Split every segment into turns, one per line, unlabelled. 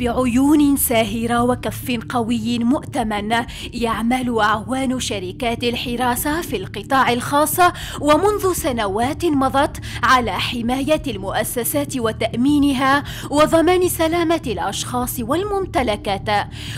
بعيون ساهرة وكف قوي مؤتمن يعمل أعوان شركات الحراسة في القطاع الخاص ومنذ سنوات مضت على حماية المؤسسات وتأمينها وضمان سلامة الأشخاص والممتلكات.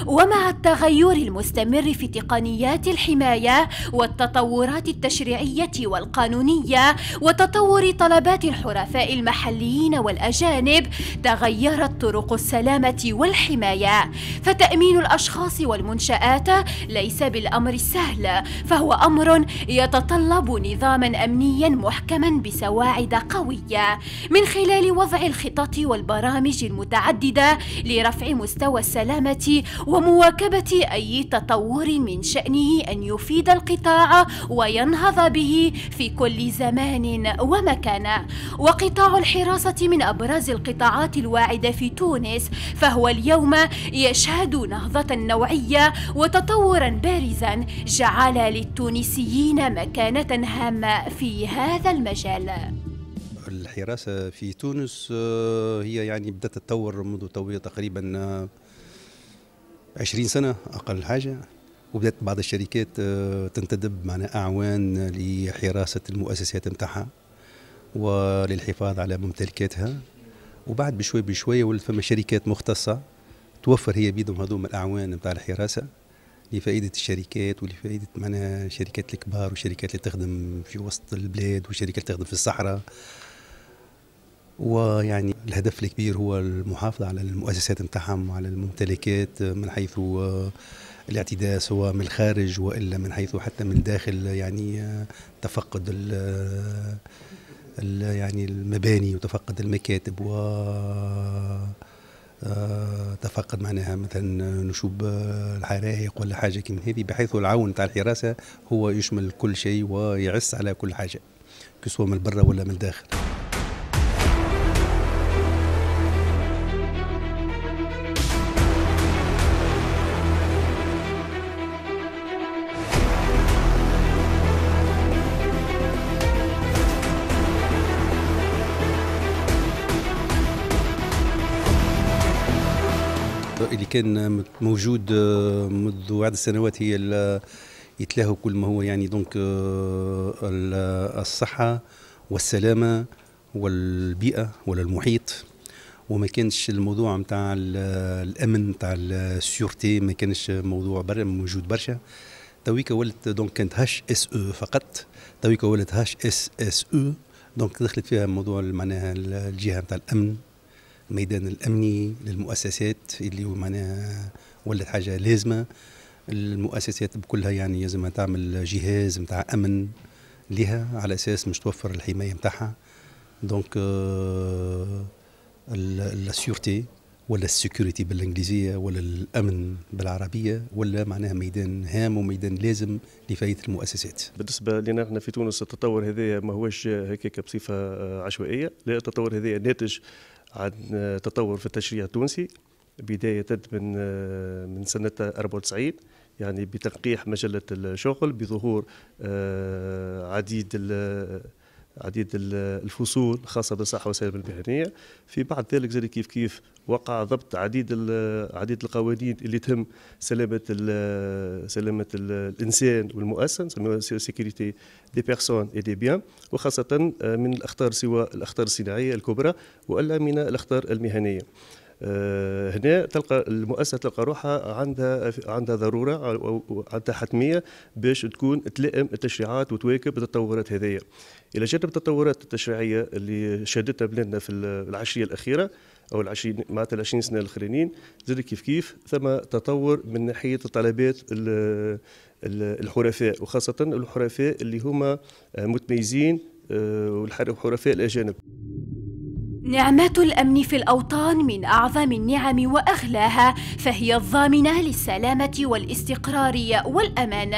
ومع التغير المستمر في تقنيات الحماية والتطورات التشريعية والقانونية وتطور طلبات الحرفاء المحليين والأجانب تغيرت طرق السلامة والحماية. فتأمين الأشخاص والمنشآت ليس بالأمر السهل فهو أمر يتطلب نظاما أمنيا محكما بسواعد قوية. من خلال وضع الخطط والبرامج المتعددة لرفع مستوى السلامة ومواكبة أي تطور من شأنه أن يفيد القطاع وينهض به في كل زمان ومكان. وقطاع الحراسة من أبرز القطاعات الواعدة في تونس فهو اليوم يشهد نهضة نوعية وتطورا بارزا جعل للتونسيين مكانة هامة في هذا المجال.
الحراسة في تونس آه، هي يعني بدأت تتطور منذ تقريبا 20 سنة أقل حاجة. وبدأت بعض الشركات آه، تنتدب معنا أعوان لحراسة المؤسسات متاعها وللحفاظ على ممتلكاتها. وبعد بشوي بشوي ولات فما شركات مختصة توفر هي بيدهم هذوما الأعوان نتاع الحراسة لفائدة الشركات ولفائدة معنا الشركات الكبار والشركات اللي تخدم في وسط البلاد والشركات اللي تخدم في الصحراء. ويعني الهدف الكبير هو المحافظة على المؤسسات نتاعهم وعلى الممتلكات من حيث الاعتداء سواء من الخارج وإلا من حيث حتى من الداخل يعني تفقد يعني المباني وتفقد المكاتب و تفقد معناها مثلا نشوب الحرائق ولا حاجة كيما هذه بحيث العون تاع الحراسة هو يشمل كل شيء ويعس على كل حاجة كسوة من برا ولا من الداخل. اللي كان موجود آه، منذ عدة سنوات هي يتلاهوا كل ما هو يعني donc آه، الصحة والسلامة والبيئة ولا المحيط. وما كانش الموضوع نتاع الأمن نتاع ال sûreté ما كانش موضوع برا موجود برشا. تويكا ولت donc كانت HSE فقط. تويكا ولت HSSE donc دخلت فيها موضوع معناها الجهة نتاع الأمن. الميدان الأمني للمؤسسات اللي معناها ولات حاجة لازمة. المؤسسات بكلها يعني لازم تعمل جهاز نتاع أمن لها على أساس مش توفر الحماية نتاعها donc ال sûreté ولا ال security بالإنجليزية ولا الأمن بالعربية ولا معناها ميدان هام وميدان لازم لفائده المؤسسات.
بالنسبة لنا إحنا في تونس التطور هذا ما هوش هكاك بصفة عشوائية، لا التطور هذا ناتج عن تطور في التشريع التونسي بداية من من سنة 94 يعني بتنقيح مجلة الشغل بظهور آه، عديد عديد الفصول الخاصة بالصحة والسلامة المهنية. في بعد ذلك زي كيف كيف وقع ضبط عديد عديد القوانين اللي تهم سلامة سلامة الإنسان والمؤسسة sécurité des personnes et des biens. وخاصة من الأخطار سواء الأخطار الصناعية الكبرى وإلا من الأخطار المهنية. آه، هنا تلقى المؤسسة تلقى روحها عندها عندها ضرورة أو عندها حتمية باش تكون تلائم التشريعات وتواكب التطورات هذيا إلى جانب التطورات التشريعية اللي شهدتها بلادنا في العشرية الأخيرة أو العشرين معناتها العشرين سنة الأخرين زاد كيف كيف ثم تطور من ناحية طلبات الحرفاء وخاصة الحرفاء اللي هما متميزين آه، والحرفاء الأجانب.
نعمات الأمن في الأوطان من أعظم النعم وأغلاها فهي الضامنة للسلامة والاستقرار والأمان.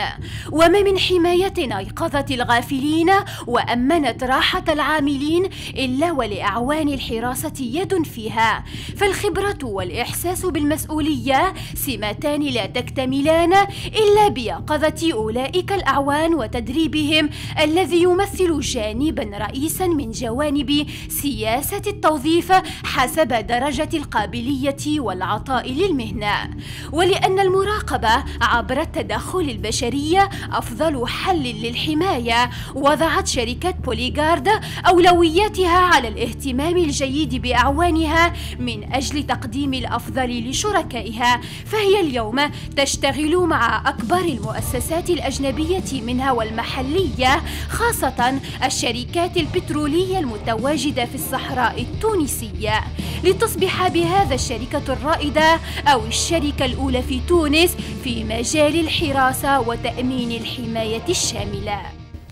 وما من حماية أيقظت الغافلين وأمنت راحة العاملين إلا ولأعوان الحراسة يد فيها. فالخبرة والإحساس بالمسؤولية سمتان لا تكتملان إلا بيقظة أولئك الأعوان وتدريبهم الذي يمثل جانبا رئيسا من جوانب سياسة التوظيف حسب درجة القابلية والعطاء للمهنة. ولأن المراقبة عبر التدخل البشري أفضل حل للحماية وضعت شركة بوليغارد أولوياتها على الاهتمام الجيد بأعوانها من أجل تقديم الأفضل لشركائها. فهي اليوم تشتغل مع أكبر المؤسسات الأجنبية منها والمحلية خاصة الشركات البترولية المتواجدة في الصحراء التونسية لتصبح بهذا الشركة الرائدة أو الشركة الأولى في تونس في مجال الحراسة وتأمين الحماية الشاملة.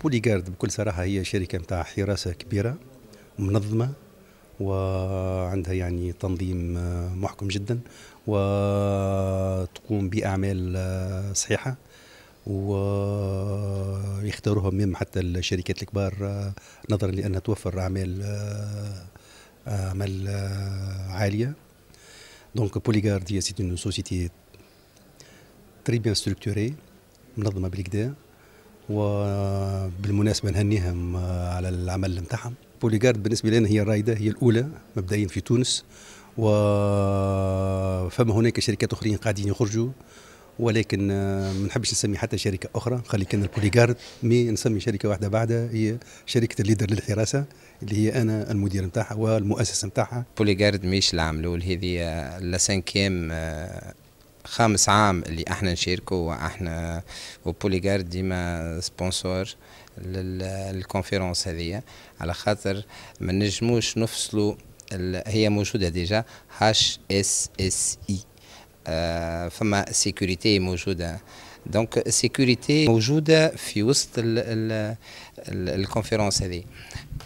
بوليغارد بكل صراحة هي شركة متاع حراسة كبيرة منظمة وعندها يعني تنظيم محكم جدا وتقوم بأعمال صحيحة ويختاروها même حتى الشركات الكبار نظرا لأنها توفر أعمال أعمال عالية donc Polygarde هي c'est une société très bien structurée منظمة بالكدا وبالمناسبة نهنيهم على العمل نتاعهم. Polygarde بالنسبة لنا هي الرائدة هي الأولى مبدئيا في تونس وفما هناك شركات أخرين قاعدين يخرجوا. ولكن ما نحبش نسمي حتى شركة أخرى. خلي كان ال Polygarde mais نسمي شركة واحدة بعدها هي شركة ال leader للحراسة اللي هي أنا المدير نتاعها والمؤسس نتاعها.
Polygarde مش العام الأول هذه la cinquième خامس عام اللي أحنا نشاركوا وأحنا و Polygarde ديما sponsor لل conférence هذه. على خاطر ما نجموش نفصلوا هي موجودة déjà HSSE فما sécurité موجودة. donc ال sécurité موجودة في وسط ال conférence هذه.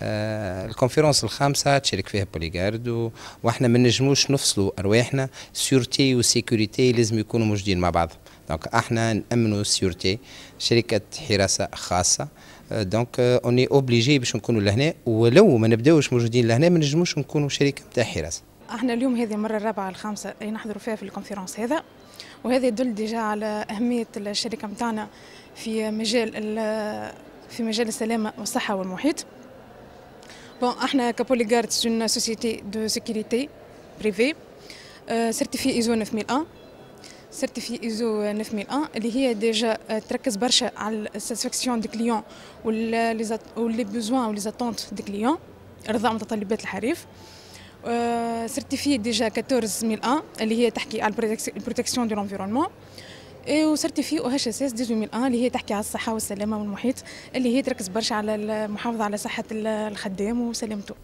ال conférence الخامسة تشارك فيها Polygarde وإحنا ما نجموش نفصلوا أرواحنا. sûreté و sécurité لازم يكونوا موجودين مع بعض. donc إحنا نامنوا sûreté شركة حراسة خاصة. donc on est obligé باش نكونوا لهنا. ولو ما نبداوش موجودين لهنا ما نجموش نكونوا شركة نتاع حراسة.
إحنا اليوم هذه المرة الرابعة الخامسة اللي نحضروا فيها في ال conférence هذا وهذا يدل déjà على أهمية الشركة نتاعنا في مجال في مجال السلامه والصحة والمحيط. bon إحنا ك Polygarde une société de sécurité privée certifiée ISO 9001 certifiée ISO 9001 اللي هي déjà تركز برشا على ال satisfaction des clients و les besoins و les attentes des clients ارضاء متطلبات الحريف. certifiée déjà 14001 اللي هي تحكي على ال protection de l'environnement و certifiée OHSAS 18001 اللي هي تحكي على الصحة والسلامة والمحيط اللي هي تركز برشا على المحافظة على صحة الخدام وسلامته.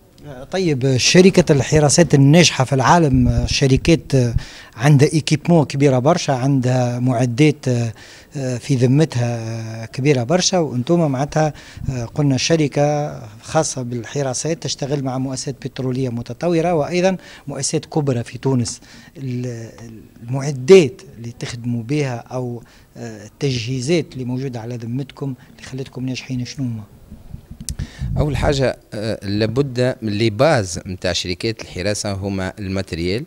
طيب شركة الحراسات الناجحة في العالم شركات عندها إيكيبمون كبيرة برشا عندها معدات في ذمتها كبيرة برشا وأنتم معناتها قلنا شركة خاصة بالحراسات تشتغل مع مؤسسات بترولية متطورة وأيضا مؤسسات كبرى في تونس المعدات اللي تخدموا بها أو التجهيزات اللي موجودة على ذمتكم اللي خلتكم ناجحين شنو هما؟
أول حاجة لابد les bases نتاع شركات الحراسة هما ال matériel.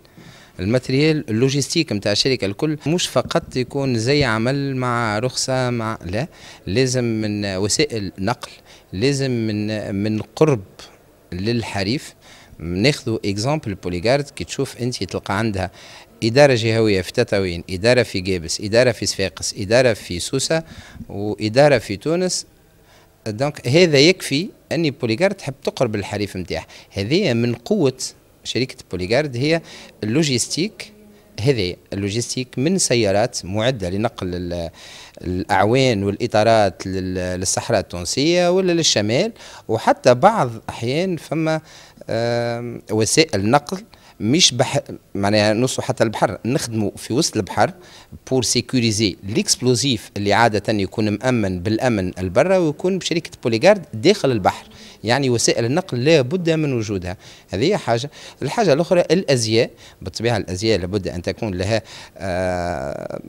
ال matériel ال logistique نتاع الشركة الكل مش فقط يكون زي عمل مع رخصة مع لا لازم من وسائل نقل لازم من من قرب للحريف. ناخذوا exemple Polygarde كي تشوف أنت تلقى عندها إدارة جهوية في تطاوين إدارة في قابس إدارة في صفاقس إدارة في سوسة وإدارة في تونس. donc هذا يكفي أني Polygarde تحب تقرب الحريف نتاعها هذه من قوة شركة Polygarde هي ال logistique. هذه ال logistique من سيارات معدة لنقل الأعوان والإطارات للصحراء التونسية ولا للشمال. وحتى بعض احيان فما وسائل نقل مش بحر معناها نوصلوا حتى البحر. نخدموا في وسط البحر pour sécuriser l'explosif اللي عادة يكون مأمن بالأمن البرة ويكون بشركة Polygarde داخل البحر. يعني وسائل النقل لا بد من وجودها. هذه حاجة. الحاجة الأخرى الأزياء. بالطبيعة الأزياء لابد أن تكون لها آه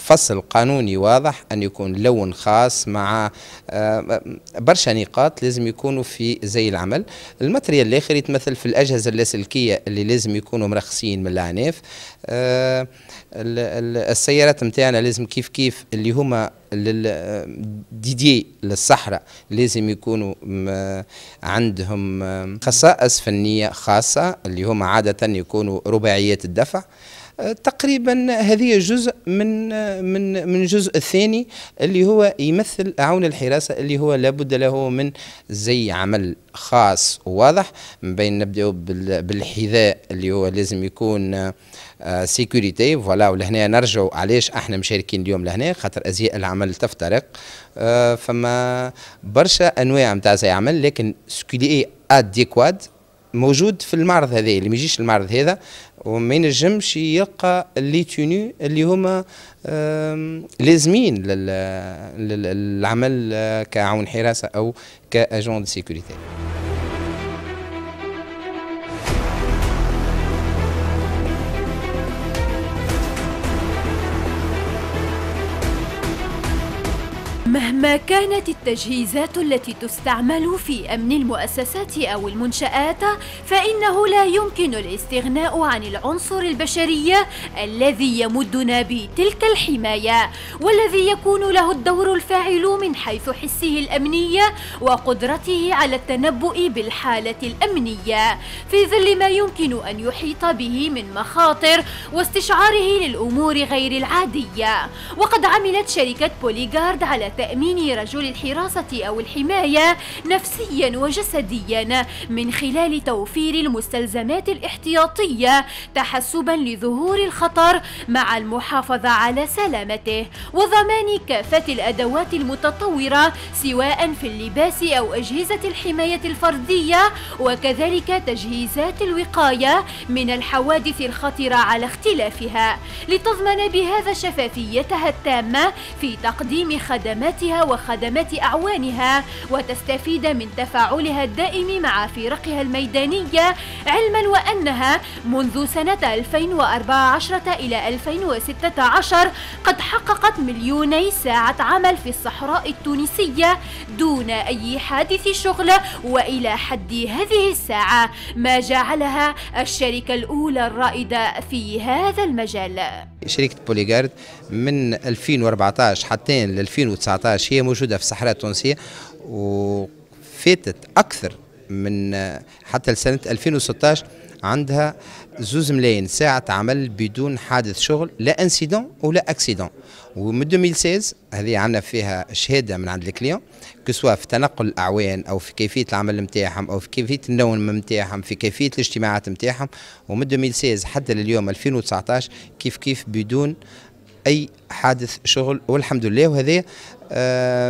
فصل قانوني واضح أن يكون لون خاص مع آه، برشا نقاط لازم يكونوا في زي العمل. ال matériel الآخر يتمثل في الأجهزة اللاسلكية اللي لازم يكونوا مرخصين من العناف. آه، السيارات نتاعنا لازم كيف كيف اللي هما ديدي للصحراء لازم يكونوا عندهم خصائص فنية خاصة اللي هما عادة يكونوا رباعيات الدفع. تقريبا هذه جزء من من من الجزء الثاني اللي هو يمثل عون الحراسة اللي هو لابد له من زي عمل خاص وواضح من بين نبداو بالحذاء اللي هو لازم يكون sécurité voilà ولهنا نرجعوا علاش إحنا مشاركين اليوم لهنا خاطر أزياء العمل تفترق. آه، فما برشا أنواع نتاع زي عمل لكن ce qui est adéquat موجود في المعرض هذا اللي ما يجيش المعرض هذا وما ينجمش يلقى ال les tenues اللي هما لازمين للعمل آه، كعون حراسة أو ك agent de sécurité.
مهما كانت التجهيزات التي تستعمل في أمن المؤسسات أو المنشآت فإنه لا يمكن الاستغناء عن العنصر البشري الذي يمدنا بتلك الحماية والذي يكون له الدور الفاعل من حيث حسه الأمني وقدرته على التنبؤ بالحالة الأمنية في ظل ما يمكن أن يحيط به من مخاطر واستشعاره للأمور غير العادية. وقد عملت شركة بوليغارد على تأمين رجل الحراسة أو الحماية نفسيا وجسديا من خلال توفير المستلزمات الاحتياطية تحسبا لظهور الخطر مع المحافظة على سلامته وضمان كافة الأدوات المتطورة سواء في اللباس أو أجهزة الحماية الفردية وكذلك تجهيزات الوقاية من الحوادث الخطرة على اختلافها لتضمن بهذا شفافيتها التامة في تقديم خدمات خدمتها وخدمات أعوانها وتستفيد من تفاعلها الدائم مع فرقها الميدانية علما وأنها منذ سنة 2014 إلى 2016 قد حققت مليوني ساعة عمل في الصحراء التونسية دون أي حادث شغل وإلى حد هذه الساعة. ما جعلها الشركة الأولى الرائدة في هذا المجال.
شركة بوليغارد من 2014 حتى 2019 19 هي موجودة في الصحراء التونسية وفاتت أكثر من حتى لسنة 2016 عندها زوز ملايين ساعة عمل بدون حادث شغل لا incident ولا accident ومن 2016 هذه عندنا فيها شهادة من عند ال client que ce soit في تنقل الأعوان أو في كيفية العمل نتاعهم أو في كيفية النوم نتاعهم في كيفية الاجتماعات نتاعهم ومن 2016 حتى لليوم 2019 كيف كيف بدون أي حادث شغل والحمد لله. وهذا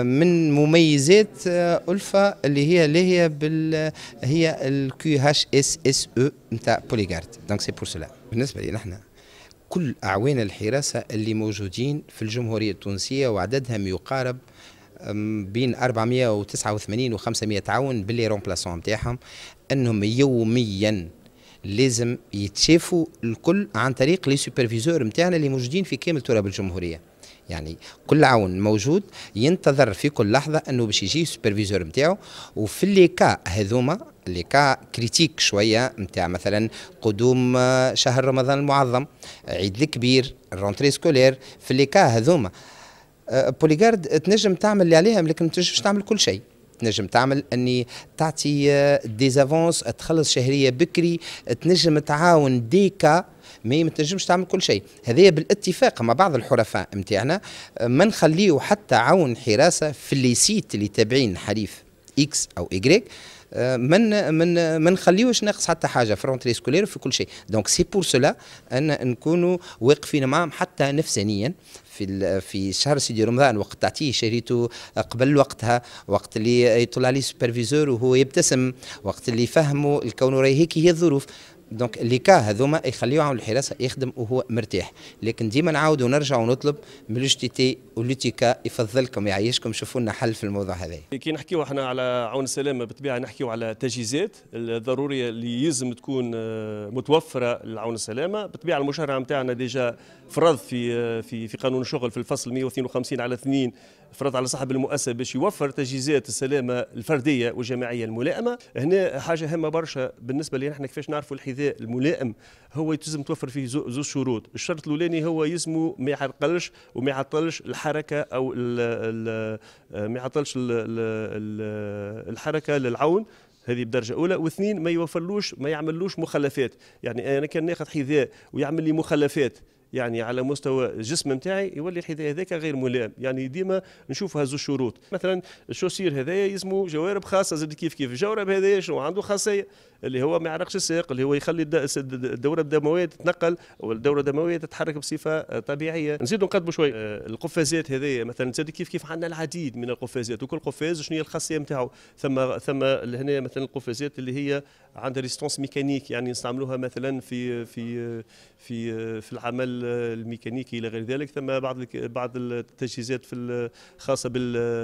من مميزات آه، ألفا اللي هي اللي هي بال هي الكيو هاش اس اس أو نتاع بوليغارد دونك سي بور سولا بالنسبة لي نحن كل أعوان الحراسة اللي موجودين في الجمهورية التونسية وعددهم يقارب بين 489 و 500 عون باللي رومبلاسون نتاعهم أنهم يوميا لازم يتشافوا الكل عن طريق لي سوبرفيزور نتاعنا اللي موجودين في كامل تراب الجمهورية. يعني كل عون موجود ينتظر في كل لحظة أنه باش يجي superviseur نتاعو وفي les cas هذوما les cas critiques شوية نتاع مثلا قدوم شهر رمضان المعظم عيد الكبير ال rentrée scolaire. في les cas هذوما Polygarde تنجم تعمل اللي عليها لكن ما تنجمش تعمل كل شيء. تنجم تعمل أني تعطي des avances تخلص شهرية بكري تنجم تعاون des cas ما تنجمش تعمل كل شيء. هذه بالاتفاق مع بعض الحرفاء نتاعنا. ما نخليه حتى عون حراسة في les sites اللي تابعين حريف X ou Y من من ما نخليوش ناقص حتى حاجة في rentrée scolaire في كل شيء. donc c'est pour cela أن نكونوا واقفين معهم حتى نفسانيا في في شهر سيدي رمضان وقت تعطيه شهريته قبل وقتها وقت اللي يطلع عليه superviseur وهو يبتسم وقت اللي يفهموا الكون راهي هيك هي الظروف. donc les cas هذوما يخليوه عامل الحراسة يخدم وهو مرتاح. لكن ديما نعاودوا ونرجع ونطلب من l'UGTT و l'UTICA يفضلكم يعيشكم شوفوا لنا حل في الموضوع هذا.
كي نحكيو إحنا على عون السلامه بالطبيعة نحكيو على تجهيزات الضروريه اللي يلزم تكون آه، متوفرة لعون السلامة. بالطبيعة المشرع نتاعنا déjà فرض في آه، في في قانون الشغل في الفصل 152 على 2 فرض على صاحب المؤسسة باش يوفر تجهيزات السلامة الفردية والجماعية الملائمة. هنا حاجة هامة برشا بالنسبة لنا إحنا كيفاش نعرفوا الحذاء الملائم؟ هو يلزم توفر فيه زوج شروط. الشرط الأولاني هو يلزمو ما يعرقلش وما يعطلش الحركة أو ما يعطلش الحركة للعون. هذه بدرجة أولى. واثنين ما يوفرلوش ما يعملوش مخلفات. يعني أنا كان ناخذ حذاء ويعمل لي مخلفات. يعني على مستوى الجسم نتاعي يولي الحذاء هذاك غير ملائم. يعني ديما نشوف هذو الشروط مثلا الشوسير هذايا يسمو جوارب خاصة زاد كيف كيف. الجورب هذايا شنو؟ عنده خاصية اللي هو ما يعرقش الساق اللي هو يخلي الدورة الدموية تتنقل أو الدوره الدموية تتحرك بصفة طبيعية. نزيدوا نقدموا شوي. آه، القفازات هذه مثلا زاد كيف كيف عندنا العديد من القفازات وكل قفاز شنو هي الخاصية نتاعو. ثم ثم هنا مثلا القفازات اللي هي عندها résistance mécanique. يعني نستعملوها مثلا في في في في العمل الميكانيكي إلى غير ذلك. ثم بعض بعض التجهيزات في الخاصه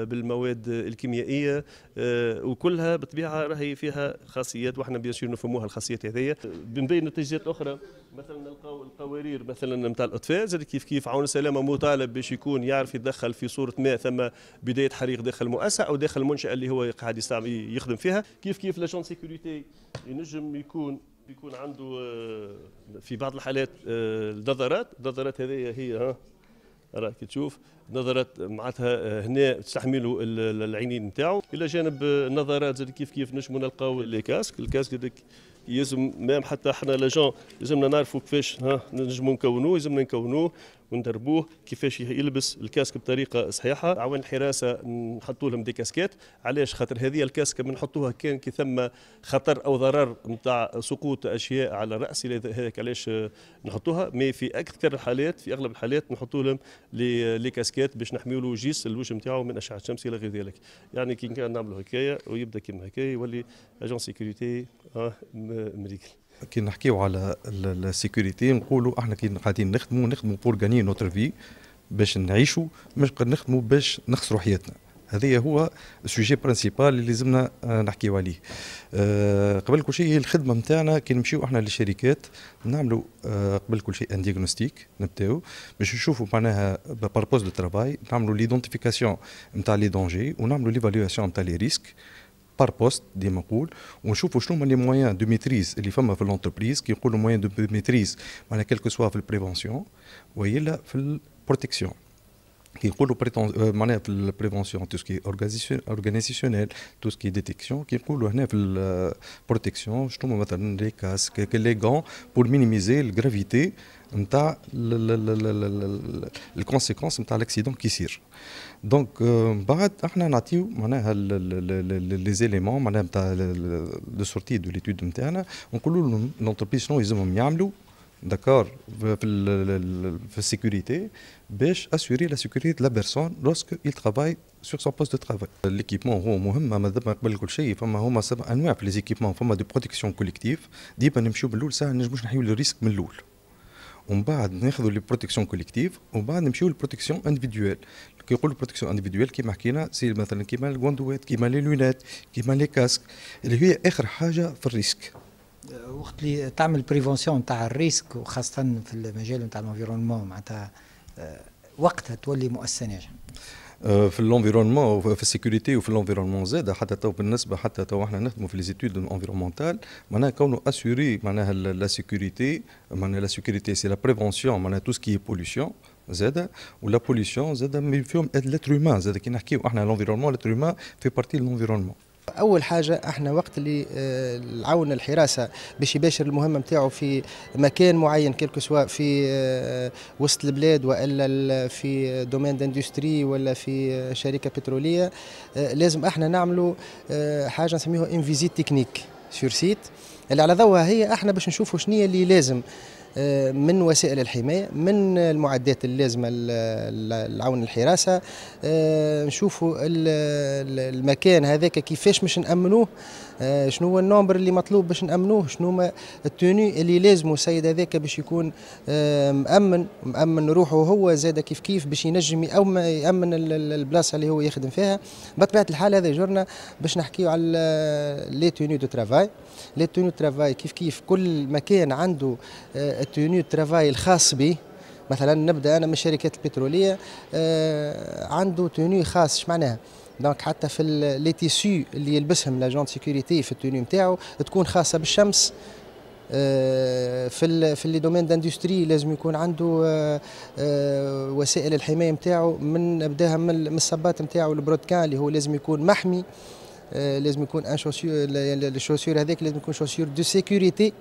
بالمواد الكيميائية آه، وكلها بالطبيعة راهي فيها خاصيات وإحنا bien sûr نفهموها الخاصيات هذيا. بين التجهيزات أخرى مثلا القوارير مثلا نتاع الاطفاء زاد كيف كيف عون السلامه مطالب باش يكون يعرف يتدخل في صورة ما ثم بداية حريق داخل المؤسسه أو داخل المنشاه اللي هو قاعد يستعمل يخدم فيها. كيف كيف l'agent sécurité ينجم يكون يكون عنده آه، في بعض الحالات آه، النظرات. النظرات هذه هي ها راك تشوف. نظرات معناتها آه، هنا تستحملوا العينين نتاعو. إلى جانب النظرات زاد كيف كيف نجموا نلقاو les casques. ال casque هذاك يلزم même حتى إحنا l'agent لازمنا نعرفوا كيفاش ها نجموا نكونوه لازمنا نكونوه. وندربوه كيفاش يلبس ال casque بطريقة صحيحة. عوان الحراسة نحطوا لهم des casquettes. علاش؟ خاطر هذه ال casque بنحطوها كان كي ثم خطر أو ضرر نتاع سقوط أشياء على الراس هذاك علاش نحطوها. mais في أكثر الحالات في أغلب الحالات نحطوا لهم les casquettes باش نحميوا له جيس الوجه نتاعو من أشعة الشمس إلى غير ذلك. يعني كي نعملوا هكايا ويبدأ كيما هكايا يولي agent sécurité médical
كي نحكيو على ال sécurité نقولوا إحنا كي قاعدين نخدموا نخدموا pour gagner notre vie باش نعيشوا مش نخدموا باش نخسروا حياتنا. هذا هو ال sujet principal اللي لازمنا آه، نحكيو عليه. أه قبل كل شيء الخدمة نتاعنا كي نمشيو إحنا للشركات نعملوا أه قبل كل شيء un diagnostic نبداو. باش نشوفوا معناها par poste de travail نعملوا l'identification نتاع les dangers ونعملوا l'évaluation نتاع les risques par poste ديما نقول ونشوفوا شنو هما les moyens de maîtrise اللي فما في l'entreprise كي نقولوا moyens de maîtrise معناها quel que soit في ال prévention ولا في ال protection كي نقولوا معناها في ال prévention tout ce qui organisationnel tout ce qui détection كي نقولوا هنا في ال protection شنو مثلا les casques les gants pour minimiser ال gravité نتاع ال conséquences نتاع ال accident كي يصير donc بعد إحنا نعطيو معناها les éléments معناها نتاع les sorties de l'étude نتاعنا ونقولوا لهم l'entreprise شنو يلزمهم يعملوا d'accord في في ال sécurité باش assurer la sécurité de la personne lorsque il travaille sur son poste de travail. L'équipement هو مهم اما d'abord قبل كل شيء فما هما سبع انواع في les équipements فما de protection collective ديما نمشيو بالأول ساعه نجموش نحيو ال risque من الأول ومن بعد ناخذوا les protections collectives ومن بعد نمشيو لل protection individuelle كي يقولوا protection individuelle كيما حكينا c'est مثلا كيما الجواندوات كيما les lunettes كيما les casques اللي هي آخر حاجة في ال risque.
وقت اللي تعمل prévention تاع ال risque وخاصة في المجال نتاع ال environnement معناتها آه، وقتها تولي مؤسسة ناجحة.
آه، في ال environnement في ال sécurité وفي ال environnement زاد حتى تو بالنسبة حتى تو إحنا نخدموا في les études environnementales معناها كونه assurer معناها la sécurité معناها la sécurité c'est la prévention معناها tout ce qui pollution زاد و la pollution زاد فيهم l'être humain زاد كي نحكيو إحنا l'environnement l'être humain fait partie l'environnement
أول حاجة إحنا وقت اللي آه، العون الحراسة باش يباشر المهمه نتاعو في مكان معين quel que soit في آه، وسط البلاد وإلا في domaine d'industrie ولا في شركة بتروليه آه، لازم إحنا نعملوا حاجة نسميها une visite technique sur site اللي على ضوها هي إحنا باش نشوفوا شنو اللي لازم. آه، من وسائل الحماية من المعدات اللازمة لعون الحراسة. آه، نشوفوا المكان هذاك كيفاش مش نأمنوه. شنو هو ال nombre اللي مطلوب باش نأمنوه؟ شنو هما ال tenue اللي لازمه السيد هذاك باش يكون مأمن مأمن روحه هو زاد كيف كيف باش ينجم أو يأمن البلاصة اللي هو يخدم فيها. بطبيعة الحال هذا يجرنا باش نحكيو على les tenues de travail les tenues de travail كيف كيف كل مكان عنده ال tenue de travail الخاص به. مثلا نبدأ أنا من الشركات البترولية آه، عنده tenue خاص. إيش معناها؟ donc حتى في les tissus اللي يلبسهم l'agent sécurité في ال tenue نتاعو تكون خاصة بالشمس. آه، في في les domaines d'industrie لازم يكون عنده آه، آه، وسائل الحماية نتاعو من أبداها من الصبات نتاعو ال brodequin اللي هو لازم يكون محمي. لازم يكون une chaussure ال chaussure هذاك لازم يكون chaussure de sécurité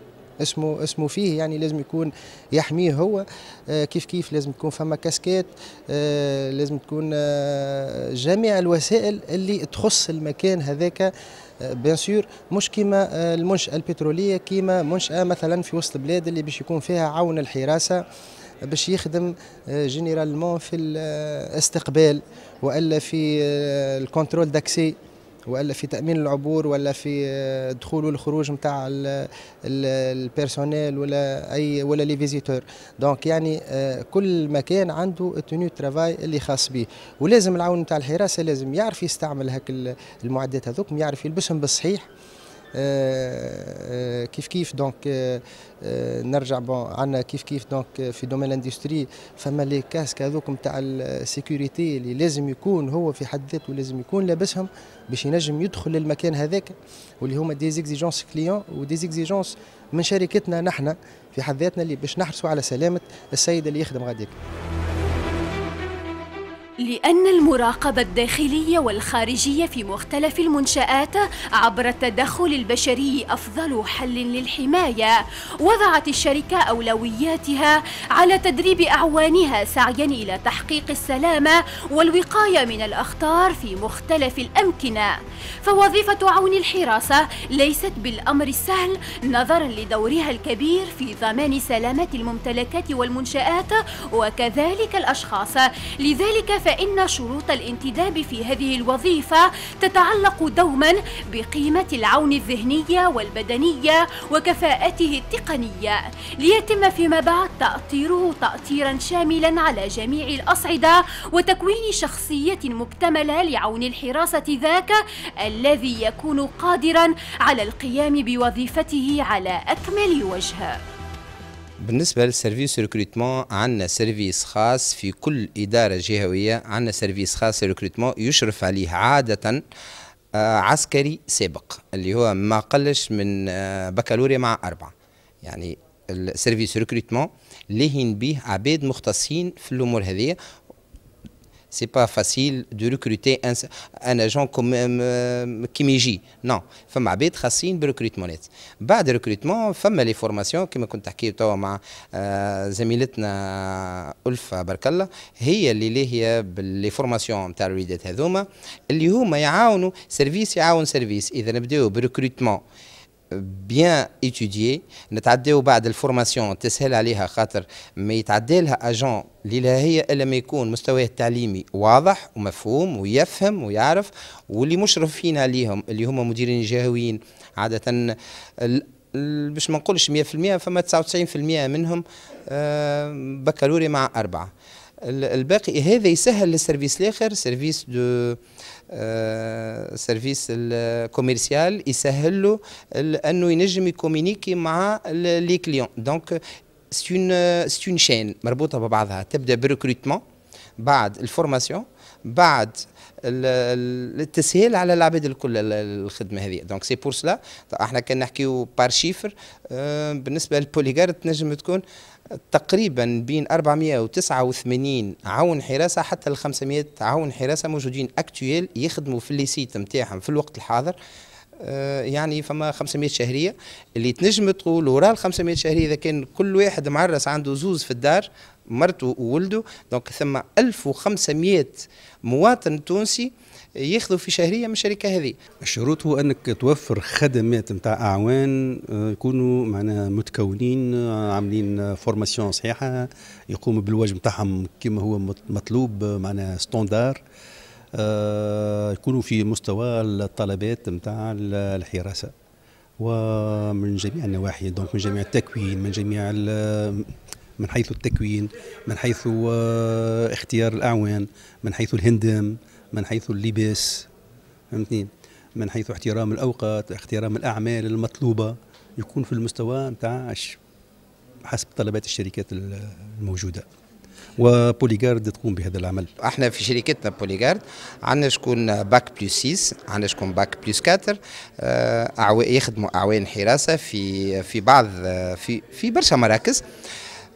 اسمه اسمه فيه يعني لازم يكون يحميه هو. آه كيف كيف لازم تكون فما كاسكيت. آه لازم تكون آه جميع الوسائل اللي تخص المكان هذاك. bien sûr مش كيما المنشأة البترولية كيما منشأة مثلا في وسط البلاد اللي باش يكون فيها عون الحراسة باش يخدم généralement في الاستقبال وإلا في ال contrôle d'accès ولا في تأمين العبور ولا في الدخول والخروج نتاع ال personnel ولا أي ولا les visiteurs donc يعني آه، كل مكان عنده ال tenue de travail اللي خاص به. ولازم العون نتاع الحراسه لازم يعرف يستعمل هاك المعدات هذوك يعرف يلبسهم بالصحيح. آه، آه، كيف كيف donc آه، نرجع bon عندنا كيف كيف donc في domaine ال industrie فما les casques هذوك نتاع ال sécurité اللي لازم يكون هو في حد ذاته لازم يكون لابسهم باش ينجم يدخل للمكان هذاك واللي هما des exigences client و des exigences من شركتنا نحن في حد ذاتنا اللي باش نحرصوا على سلامة السيد اللي يخدم غاديك.
لأن المراقبة الداخلية والخارجية في مختلف المنشآت عبر التدخل البشري أفضل حل للحماية. وضعت الشركة أولوياتها على تدريب أعوانها سعيا إلى تحقيق السلامة والوقاية من الأخطار في مختلف الأمكنة. فوظيفة عون الحراسة ليست بالأمر السهل نظرا لدورها الكبير في ضمان سلامة الممتلكات والمنشآت وكذلك الأشخاص. لذلك فإن شروط الانتداب في هذه الوظيفة تتعلق دوما بقيمة العون الذهنية والبدنية وكفاءته التقنية. ليتم فيما بعد تأطيره تأطيرا شاملا على جميع الأصعدة وتكوين شخصية مكتملة لعون الحراسة ذاك الذي يكون قادرا على القيام بوظيفته على أكمل وجه.
بالنسبة لل service recrutement عندنا service خاص في كل إدارة جهوية عندنا service خاص recrutement يشرف عليه عادة آه، عسكري سابق اللي هو ما أقلش من آه، بكالوريا مع أربعة. يعني ال service recrutement لاهين به عباد مختصين في الأمور هذه c'est pas facile de recruter un, un agent comme كيما يجي non فما عباد خاصين ب recrutement ات بعد ال recrutement فما les formations كما كنت تحكي توا مع زميلتنا ألفة برك الله هي اللي لاهيه بال les formations نتاع الوليدات هذوما اللي هما يعاونوا service يعاون service اذا نبداو ب recrutement بيان ايتوديي نتعداو بعد الفورماسيون تسهل عليها خاطر ما يتعدى لها اجون اللي لا هي الا ما يكون مستواه التعليمي واضح ومفهوم ويفهم ويعرف واللي مشرفين عليهم اللي هما مديرين جهويين عاده باش ما نقولش 100% فما 99% منهم بكالوريا مع أربعة الباقي هذا يسهل للسيرفيس الآخر سيرفيس دو service ال commercial يسهل له أنه ينجم ي communiquer مع les clients. donc c'est une chaîne مربوطة ببعضها. تبدأ ب recrutement بعد ال formation بعد التسهيل على العباد الكل الخدمة هذه. donc c'est pour cela إحنا كان نحكيو par chiffre بالنسبة لل Polygarde تنجم تكون تقريبا بين 489 عون حراسة حتى ل 500 عون حراسة موجودين actuel يخدموا في ال les sites نتاعهم في الوقت الحاضر. آه، يعني فما 500 شهرية. اللي تنجم تقول وراء ال 500 شهرية إذا كان كل واحد معرس عنده زوز في الدار مرته وولده donc ثم 1500 مواطن تونسي ياخذوا في شهرية من الشركة هذه.
الشروط هو أنك توفر خدمات نتاع أعوان آه، يكونوا معنا متكونين آه، عاملين formation صحيحة يقوموا بالواجب نتاعهم كما هو مطلوب معنا standard يكونوا في مستوى الطلبات نتاع الحراسة. ومن جميع النواحي دونك من جميع التكوين من جميع من حيث التكوين من حيث اختيار الأعوان من حيث الهندم من حيث اللباس فهمتني؟ من حيث احترام الأوقات احترام الأعمال المطلوبة يكون في المستوى نتاع حسب طلبات الشركات الموجودة. و Polygarde تقوم بهذا العمل.
إحنا في شركتنا Polygarde عندنا شكون bac plus 6 عندنا شكون bac plus 4 آه يخدموا أعوان حراسة في في بعض في في برشا مراكز. آه،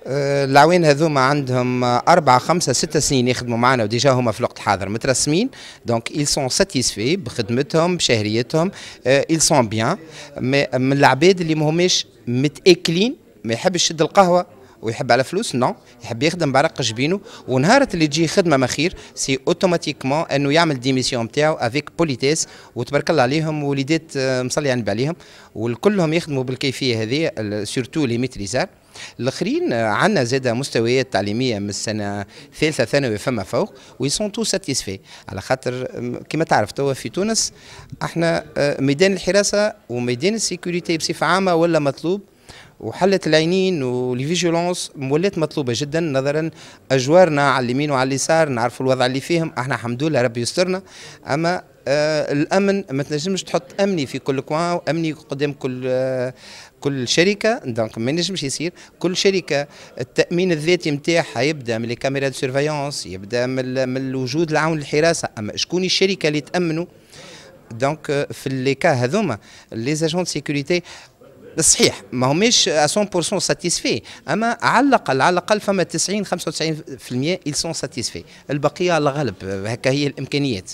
الأعوان هذوما عندهم أربعة خمسة ستة سنين يخدموا معنا و déjà هما في الوقت الحاضر مترسمين. donc ils sont satisfaits بخدمتهم بشهريتهم. ils sont bien. من العباد اللي ما هماش متاكلين ما يحبش يشد القهوة ويحب على فلوس non يحب يخدم بعرق جبينه. ونهار اللي تجي خدمة مخير c'est automatiquement إنه يعمل démission نتاعو avec politesse وتبارك الله عليهم وليدات آه، مصلي على عليهم والكلهم يخدموا بالكيفية هذه surtout les maîtrisards الآخرين آه، عندنا زاد مستويات تعليمية من السنة ثالثه ثانوي فما فوق و ils sont tous satisfaits. على خاطر كما تعرف توا في تونس إحنا آه، ميدان الحراسة وميدان ال sécurité بصفة عامة ولا مطلوب وحلت العينين وال vigilance ولات مطلوبة جدا نظرا أجوارنا على اليمين وعلى اليسار نعرفوا الوضع اللي فيهم إحنا الحمد لله ربي يسترنا. أما آه الأمن ما تنجمش تحط أمني في كل coin وأمني قدام كل آه كل شركة donc ما ينجمش يصير كل شركة التأمين الذاتي نتاعها يبدأ من les caméras de surveillance يبدأ من, من الوجود العون الحراسة. أما شكون الشركة اللي تامنوا donc في les cas هذوما les agents sécurité صحيح ما هماش 100% satisfaits أما على الأقل على الأقل فما 90 95% ils sont satisfaits. البقية على الغالب هكا هي الإمكانيات.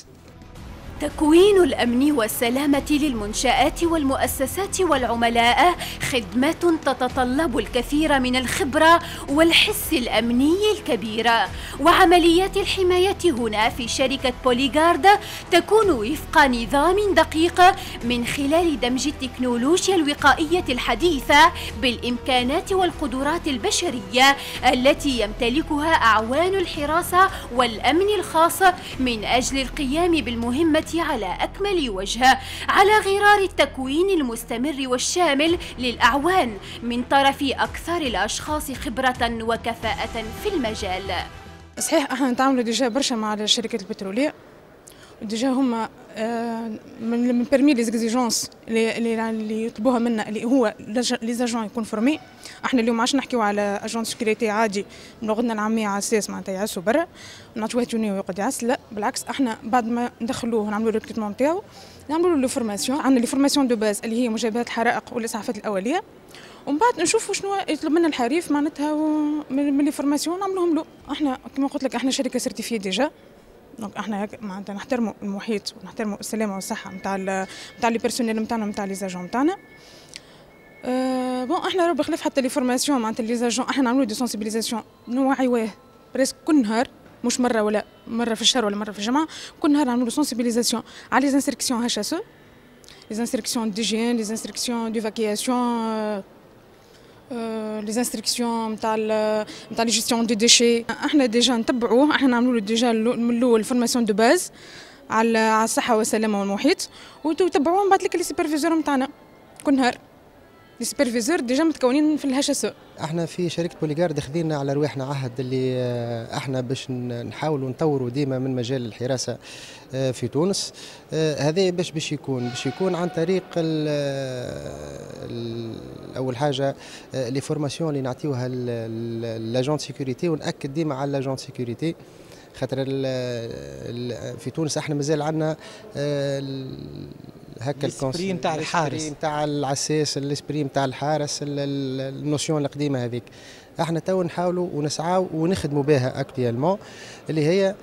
تكوين الأمن والسلامة للمنشآت والمؤسسات والعملاء خدمه تتطلب الكثير من الخبرة والحس الأمني الكبير. وعمليات الحماية هنا في شركة Polygarde تكون وفق نظام دقيق من خلال دمج التكنولوجيا الوقائية الحديثة بالإمكانات والقدرات البشرية التي يمتلكها أعوان الحراسة والأمن الخاص من أجل القيام بالمهمة على أكمل وجه على غرار التكوين المستمر والشامل للأعوان من طرف أكثر الأشخاص خبرة وكفاءة في المجال.
صحيح إحنا نتعاملوا déjà برشا مع الشركات البترولية. déjà هما من من parmi les exigences اللي اللي يطلبوها منا اللي هو les agents يكون formés إحنا اليوم عادش نحكيو على agent sécurité عادي بلغتنا العامية على أساس معناتها يعسوا برا نعطوا واحد ويقعد يعس لا بالعكس إحنا بعد ما ندخلوه ونعملوا ال recrutement نتاعو نعملوا له formation عندنا les formations de base اللي هي مجابهه الحرائق والإسعافات الأولية ومن بعد نشوفوا شنو يطلب منا الحريف معناتها من les formations نعملوهم له. إحنا كما قلت لك إحنا شركة certifiée déjà donc إحنا معناتها نحترموا المحيط ونحترموا السلامة والصحة نتاع نتاع les personnels نتاعنا نتاع les agents نتاعنا bon إحنا بخلاف حتى les formations معناتها les agents إحنا نعملوا des sensibilisations نوعيوه presque كل نهار مش مرة ولا مرة في الشهر ولا مرة في الجمعة كل نهار نعملوا sensibilisation على les instructions HS les instructions d'hygiène les instructions d'évacuation les instructions نتاع نتاع les gestions des déchets إحنا déjà نتبعوه إحنا نعملوا له déjà من الأول formation de base على على الصحه والسلامه والمحيط وتتبعوه من بعد لك les superviseurs نتاعنا كل نهار les superviseurs déjà متكونين في ال HS
إحنا في شركة بوليغارد خذينا على رواحنا عهد اللي آه، إحنا باش نحاولوا نطوروا ديما من مجال الحراسة آه، في تونس. آه، هذا باش باش يكون باش يكون عن طريق ال ال اول حاجة les formations اللي نعطيوها l'agent sécurité ونأكد ديما على l'agent sécurité خاطر في تونس إحنا مازال عندنا
هكا ال esprit نتاع الحارس.
نتاع العساس ال esprit نتاع الحارس ال notion القديمة هذيك. إحنا تو نحاولوا ونسعاو ونخدموا بها actuellement اللي هي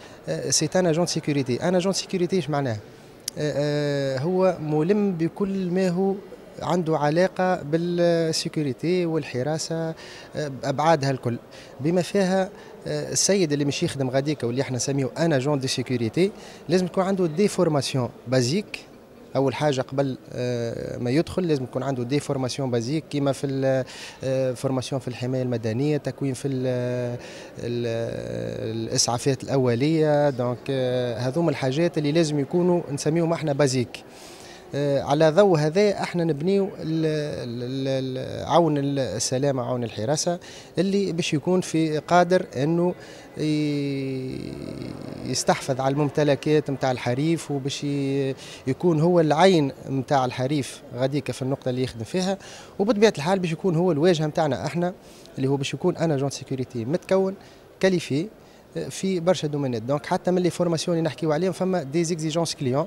c'est un agent sécurité un agent sécurité إيش معناه؟ آه، آه، هو ملم بكل ما هو عنده علاقة بال sécurité والحراسة بأبعادها الكل. بما فيها السيد اللي مش يخدم غاديك واللي إحنا نسميه un agent de sécurité لازم تكون عنده des formations basiques أول حاجة قبل آه، ما يدخل لازم يكون عنده des formations basiques كيما في formation آه، في الحماية المدنية تكوين في الإسعافات الأولية. donc آه، هذوما الحاجات اللي لازم يكونوا نسميهم إحنا basiques. على ضوء هذا إحنا نبنيو عون السلامه عون الحراسة اللي باش يكون في قادر انه يستحفظ على الممتلكات نتاع الحريف وباش يكون هو العين نتاع الحريف. غاديك في النقطة اللي يخدم فيها. وبطبيعة الحال باش يكون هو الواجهة نتاعنا إحنا اللي هو باش يكون un agent sécurité متكون qualifié في برشا domaine ات donc حتى من les formations اللي نحكيو عليهم فما des exigences client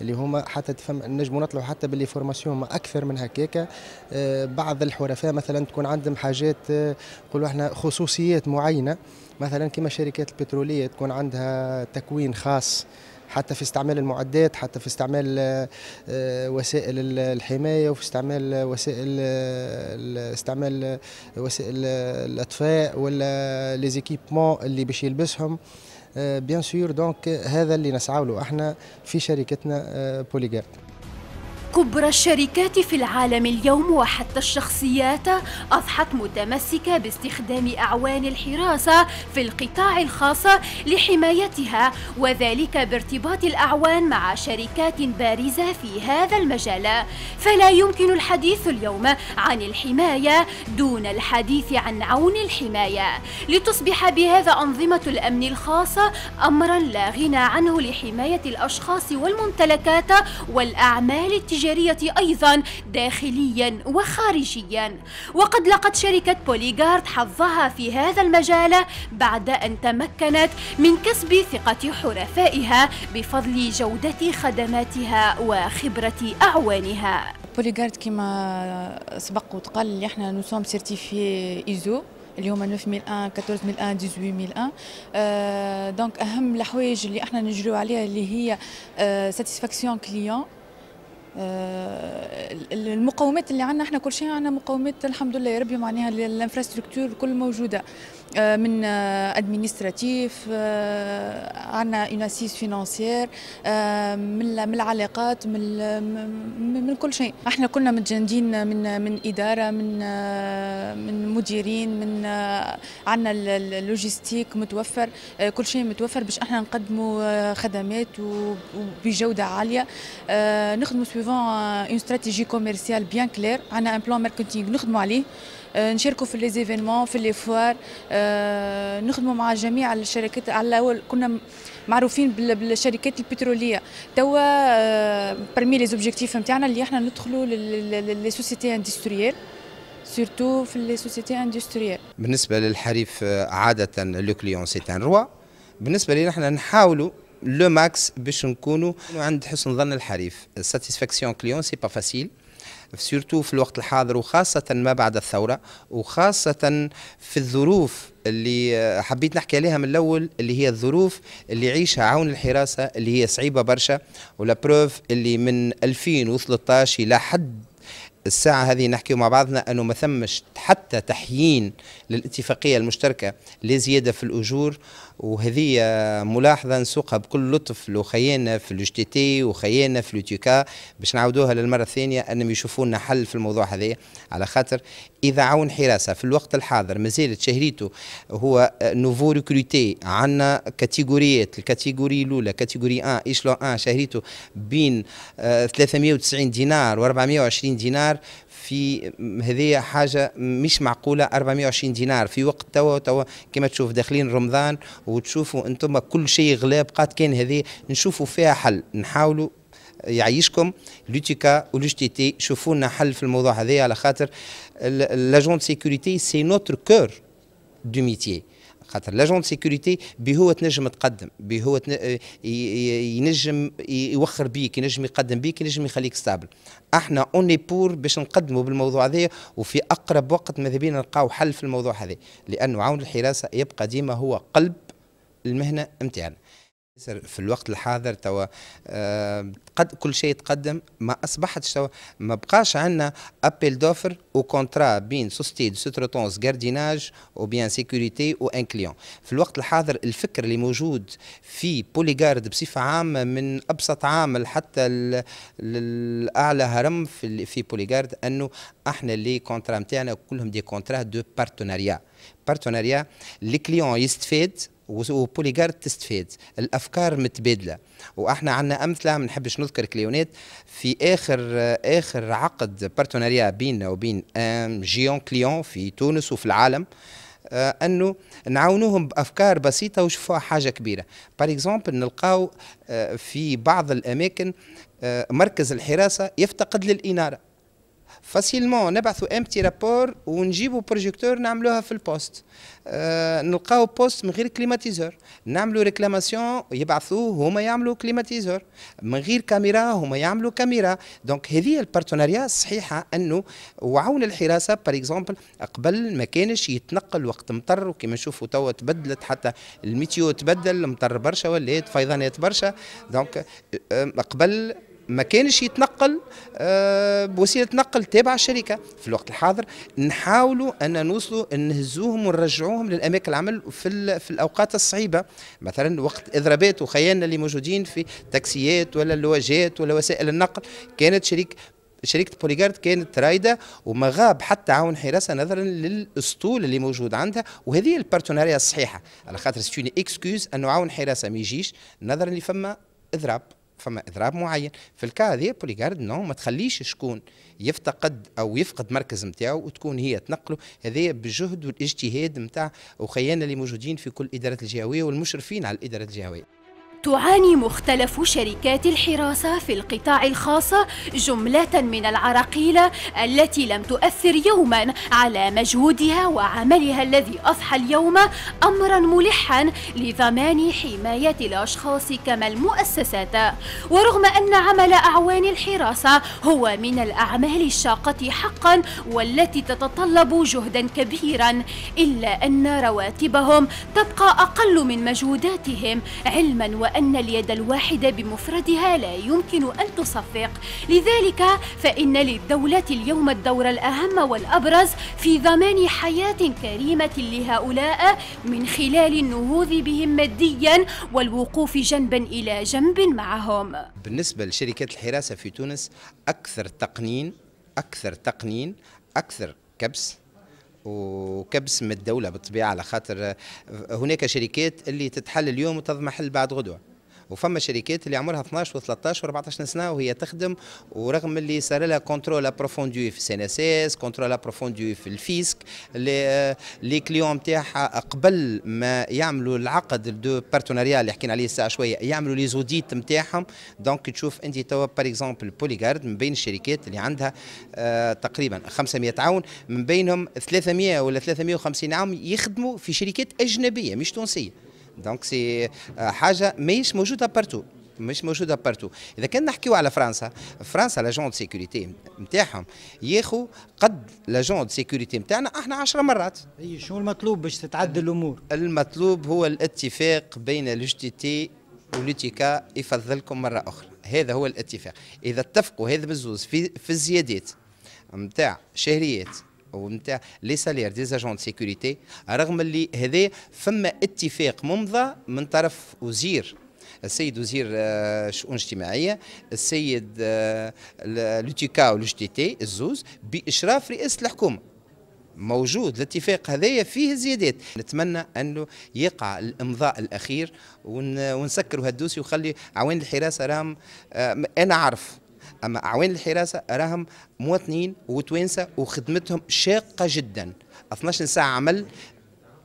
اللي هما حتى تفهم نجموا نطلعوا حتى باللي فورماسيون ما أكثر من هكاك آه، بعض الحرفاء مثلا تكون عندهم حاجات آه، نقولوا إحنا خصوصيات معينة. مثلا كما الشركات البتروليه تكون عندها تكوين خاص حتى في استعمال المعدات حتى في استعمال آه، وسائل الحماية وفي استعمال وسائل استعمال وسائل الأطفاء ولا لي زيكيبمون اللي باش يلبسهم. bien sûr donc هذا اللي نسعى له إحنا في شركتنا بوليجارد
كبرى الشركات في العالم اليوم وحتى الشخصيات أضحت متمسكة باستخدام أعوان الحراسة في القطاع الخاص لحمايتها وذلك بارتباط الأعوان مع شركات بارزة في هذا المجال. فلا يمكن الحديث اليوم عن الحماية دون الحديث عن عون الحماية. لتصبح بهذا أنظمة الأمن الخاصة أمرا لا غنى عنه لحماية الأشخاص والممتلكات والأعمال التجارية. التجارية أيضا داخليا وخارجيا. وقد لقت شركة بوليغارد حظها في هذا المجال بعد أن تمكنت من كسب ثقة حرفائها بفضل جودة خدماتها وخبرة أعوانها.
بوليغارد كما سبق وتقال اللي إحنا nous sommes certifiés ISO اللي هما 9001 14001 18001 آه donc أهم الحوايج اللي إحنا نجريو عليها اللي هي satisfaction client آه، المقومات اللي عندنا إحنا كل شيء عندنا مقومات الحمد لله يا ربي معناها ال infrastructure كل موجودة. آه، من administratif آه، عندنا une assise financière من العلاقات من من كل شيء. إحنا كنا متجندين من من إدارة من من مديرين من عندنا ال logistique متوفر كل شيء متوفر باش إحنا نقدموا خدمات وبجوده عالية. نخدموا suivant une stratégie commerciale bien claire عندنا un plan marketing نخدموا عليه. آه، نشاركوا في les événements في les foires آه، نخدموا مع جميع الشركات. على الأول كنا معروفين بالشركات البترولية. توا parmi les objectifs نتاعنا اللي إحنا ندخلوا les sociétés industrielles surtout في les sociétés industrielles
بالنسبة للحريف آه، عادة le client c'est un roi بالنسبة لنا إحنا نحاولوا le max باش نكونوا عند حسن ظن الحريف. ال satisfaction client c'est pas facile surtout في الوقت الحاضر وخاصة ما بعد الثورة وخاصة في الظروف اللي حبيت نحكي عليها من الأول اللي هي الظروف اللي يعيشها عون الحراسة اللي هي صعيبة برشا و la preuve اللي من 2013 إلى حد الساعة هذه نحكي مع بعضنا أنه ما ثمش حتى تحيين للاتفاقية المشتركة لزيادة في الأجور. وهذه ملاحظة نسوقها بكل لطف لخيانا في ال UGTT وخيانا في ال UTICA باش نعاودوها للمرة الثانية أنهم يشوفوا لنا حل في الموضوع هذا. على خاطر إذا عون حراسة في الوقت الحاضر مازالت شهريته هو nouveau recruté عندنا catégorie ات ال catégorie الأولى catégorie 1 échelon 1 شهريته بين 390 آه، دينار و 420 دينار في هذه حاجة مش معقولة 420 دينار. في وقت توا توا كما تشوف داخلين رمضان وتشوفوا أنتم كل شيء غلاب قاد كان هذه نشوفوا فيها حل. نحاولوا يعيشكم. l'UTICA و l'UGTT شوفوا لنا حل في الموضوع هذا على خاطر l'agent sécurité c'est notre cœur de métier خاطر l'agent sécurité بهو تنجم تقدم بهو ينجم يوخر بيك ينجم يقدم بيك ينجم يخليك stable إحنا on est pour باش نقدموا بالموضوع هذا وفي أقرب وقت ماذا بينا نلقاو حل في الموضوع هذا. لأنه عون الحراسة يبقى ديما هو قلب المهنة نتاعنا في الوقت الحاضر توا قد كل شيء تقدم ما اصبحتش توا ما بقاش عندنا appel d'offres ou contrat بين société de sous-traitance gardiennage bien sécurité ou un client في الوقت الحاضر الفكر اللي موجود في Polygarde بصفة عامة من أبسط عامل حتى الأعلى هرم في في Polygarde أنه إحنا les contrats نتاعنا كلهم des contrats de partenariat partenariat ال client يستفيد و Polygarde تستفيد. الأفكار متبادلة. وإحنا عندنا أمثلة ما نحبش نذكر client ات في آخر آخر عقد partenariat بيننا وبين géant client في تونس وفي العالم آه، أنه نعاونوهم بأفكار بسيطة وشوفوها حاجة كبيرة. par exemple نلقاو آه، في بعض الأماكن آه، مركز الحراسة يفتقد للإنارة. facilement نبعثوا un petit rapport ونجيبوا projecteur نعملوها في ال poste آه نلقاو poste من غير climatiseur نعملوا réclamation يبعثوه هما يعملوا climatiseur من غير كاميرا هما يعملوا كاميرا donc هذه ال partenariat الصحيحه أنه وعون الحراسة par exemple قبل ما كانش يتنقل وقت مطر وكما نشوفوا توا تبدلت حتى ال météo تبدل مطر برشا ولات فيضانات برشا. donc آه، قبل ما كانش يتنقل آه، بوسيلة نقل تابعة الشركة. في الوقت الحاضر نحاولوا أن نوصلوا نهزوهم ونرجعوهم للأماكن العمل في في الأوقات الصعيبة. مثلا وقت إضرابات وخيانا اللي موجودين في تاكسيات ولا اللواجات ولا وسائل النقل. كانت شريك شركة Polygarde كانت رايدة وما غاب حتى عون حراسة نظرا للأسطول اللي موجود عندها. وهذه ال partenariat الصحيحة. على خاطر c'est une excuse انه عون حراسة ما يجيش نظرا لفما إضراب. فما إضراب معين. في ال cas هذه Polygarde non ما تخليش شكون يفتقد أو يفقد مركز نتاعو وتكون هي تنقله. هذا بالجهد والاجتهاد نتاع وخيانا اللي موجودين في كل الادارات الجهوية والمشرفين على الإدارات الجهوية.
تعاني مختلف شركات الحراسة في القطاع الخاص جملة من العراقيل التي لم تؤثر يوما على مجهودها وعملها الذي أضحى اليوم أمرا ملحا لضمان حماية الأشخاص كما المؤسسات. ورغم أن عمل أعوان الحراسة هو من الأعمال الشاقة حقا والتي تتطلب جهدا كبيرا إلا أن رواتبهم تبقى أقل من مجهوداتهم علما وأن أن اليد الواحدة بمفردها لا يمكن أن تصفق. لذلك فإن للدولة اليوم الدور الأهم والأبرز في ضمان حياة كريمة لهؤلاء من خلال النهوض بهم ماديا والوقوف جنبا إلى جنب معهم.
بالنسبة لشركات الحراسة في تونس أكثر تقنين أكثر تقنين أكثر كبس وكبس من الدولة بالطبيعة على خاطر هناك شركات اللي تتحل اليوم وتضمحل بعد غدوة. وفما شركات اللي عمرها 12 و13 و14 سنة وهي تخدم ورغم اللي صار لها contrôle approfondi في CNSS contrôle approfondi في ال fisc les clients نتاعها قبل ما يعملوا العقد de partenariat اللي حكينا عليه الساعة شوية يعملوا les audits نتاعهم donc تشوف انت توا par exemple Polygarde من بين الشركات اللي عندها آه تقريبا 500 عون من بينهم 300 ولا 350 عون يخدموا في شركات أجنبية مش تونسية. donc c'est حاجة ماهيش موجوده partout مش موجوده partout إذا كان نحكيو على فرنسا فرنسا l'agent de sécurité نتاعهم ياخو قد l'agent de sécurité نتاعنا إحنا 10 مرات.
إي شنو المطلوب باش تتعدل الأمور؟
المطلوب هو الاتفاق بين ال GTT و l'UTICA يفضلكم مرة أخرى. هذا هو الاتفاق. إذا اتفقوا هذا بالزوز في في الزيادات نتاع شهريات ونتاع les salaires des agents de sécurité رغم اللي هذا فما اتفاق ممضى من طرف وزير. السيد وزير الشؤون آه، الاجتماعيه السيد آه، l'UTICA و l'UGTT الزوز بإشراف رئاسه الحكومة. موجود الاتفاق هذايا فيه زيادات. نتمنى أنه يقع الإمضاء الأخير ونسكروا هالدوسي وخلي عوان الحراسه راهم آه، أنا اعرف أما أعوان الحراسة راهم مواطنين وتوانسة وخدمتهم شاقة جدا. 12 ساعة عمل.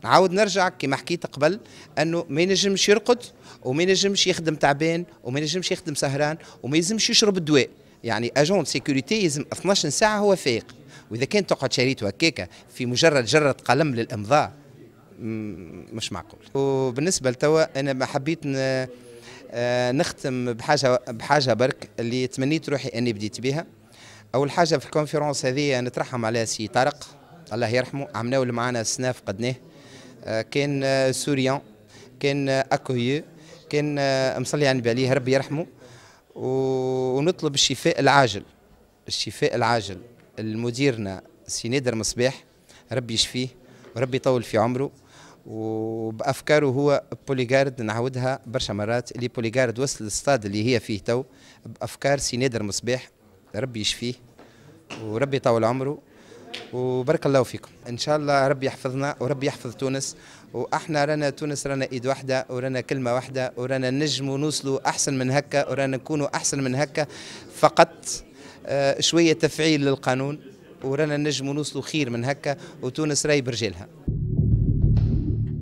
نعاود نرجع كما حكيت قبل إنه ما ينجمش يرقد وما ينجمش يخدم تعبان وما ينجمش يخدم سهران وما يلزمش يشرب الدواء. يعني أجون سيكوريتي يلزم 12 ساعة هو فايق. وإذا كان تقعد شريته هكاكا في مجرد جرة قلم للإمضاء مش معقول. وبالنسبة لتوا أنا ما حبيت آه، نختم بحاجه بحاجة برك اللي تمنيت روحي أني بديت بها أول حاجة في ال conférence هذه نترحم على سي طارق. الله يرحمه. عملناه اللي معنا السنا فقدناه. آه، كان souriant. كان accueillant آه، مصلي على النبي عليه ربي يرحمه. ونطلب الشفاء العاجل. الشفاء العاجل. المديرنا سي نادر مصباح. ربي يشفيه. وربي يطول في عمره. وبأفكاره هو Polygarde نعودها برشا مرات اللي Polygarde وصل للستاد اللي هي فيه تو بأفكار سي نادر مصباح ربي يشفيه وربي يطول عمره وبارك الله فيكم. إن شاء الله ربي يحفظنا وربي يحفظ تونس وأحنا رانا تونس رانا إيد واحدة ورانا كلمة واحدة ورانا نجموا نوصلوا أحسن من هكا ورانا نكونوا أحسن من هكا. فقط آه، شوية تفعيل للقانون ورانا نجموا نوصلوا خير من هكا وتونس راي برجالها.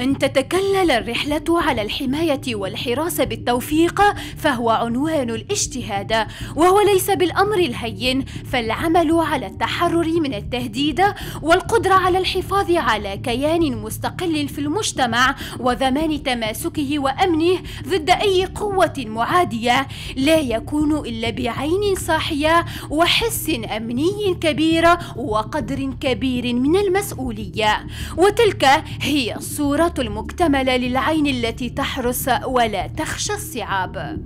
أن تتكلل الرحلة على الحماية والحراسة بالتوفيق فهو عنوان الاجتهاد وهو ليس بالأمر الهين فالعمل على التحرر من التهديد والقدرة على الحفاظ على كيان مستقل في المجتمع وضمان تماسكه وأمنه ضد أي قوة معادية لا يكون إلا بعين صاحية وحس أمني كبير وقدر كبير من المسؤولية. وتلك هي الصورة الصورة المكتملة للعين التي تحرس ولا تخشى الصعاب.